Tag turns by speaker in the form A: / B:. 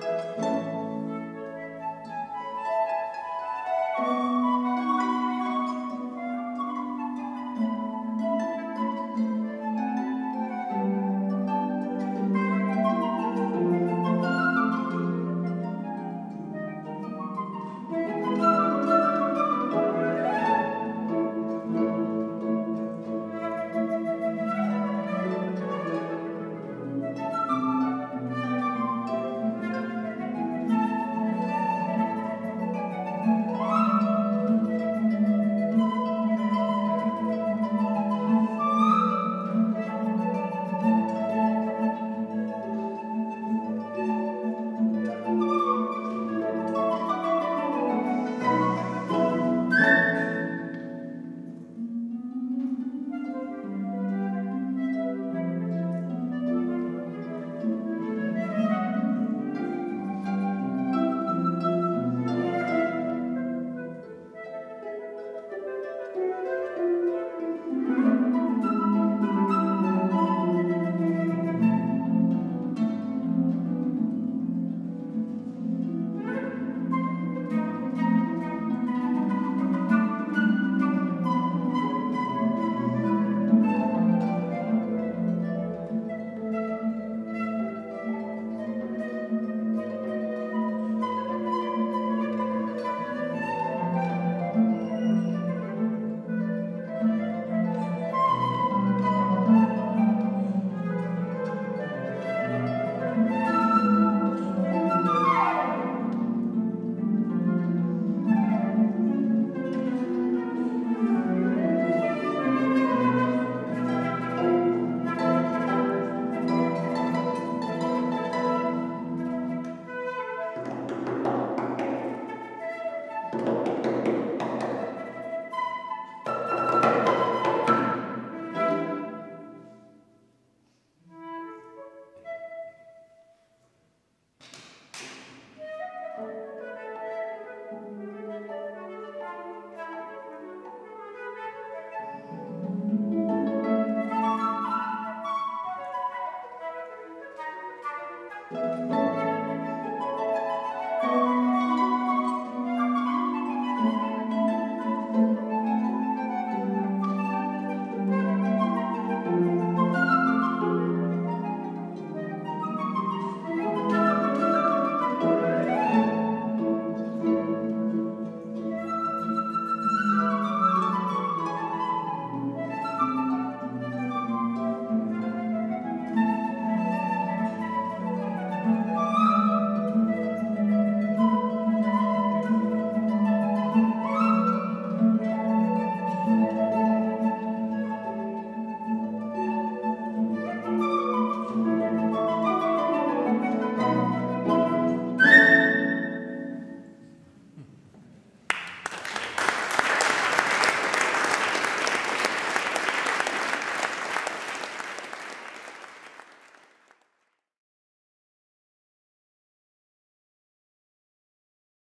A: Thank you.
B: Música